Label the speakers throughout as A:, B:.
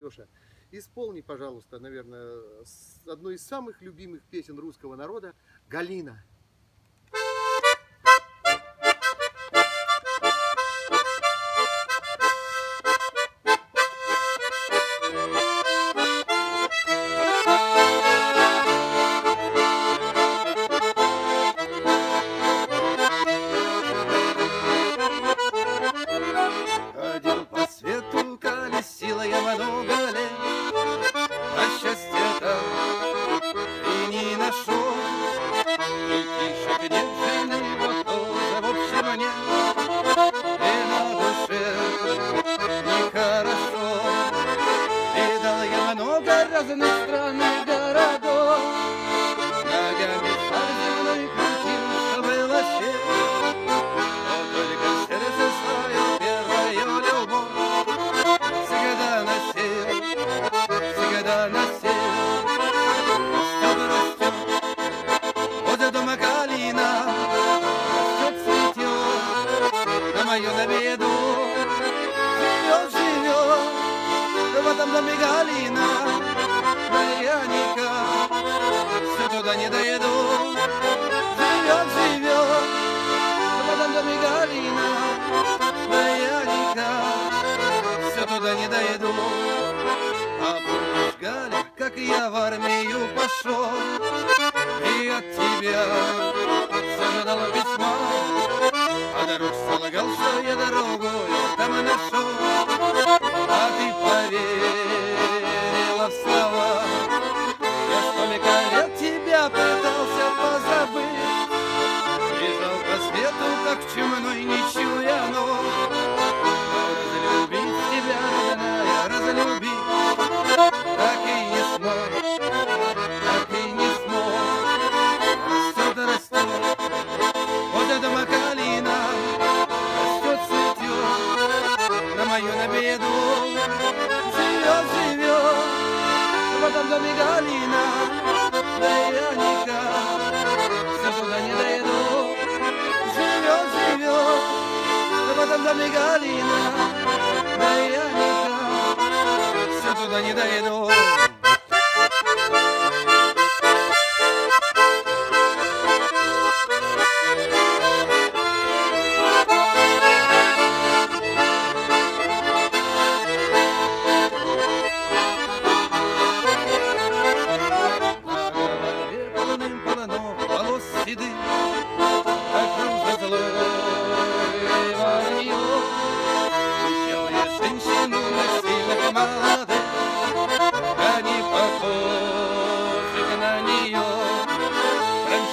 A: Леша, исполни, пожалуйста, наверное, одну из самых любимых песен русского народа «Галина».
B: Много разных стран и городов, Ногами шар земной крутил, что было счет. Но только сердце свое первую любовь. Всегда носил, всегда носил Растет, растет, возле дома калина Растет, цветет, на мою на беду Живет, живет, в этом доме Галина в армию пошел, и от тебя заждал письма, а дорог солгал, что я дорогу мою на беду. Живет, живет, в этом доме Галина, никак все туда не доеду. Живет, живет, в этом доме Галина, никак все туда не доеду.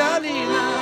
B: Galina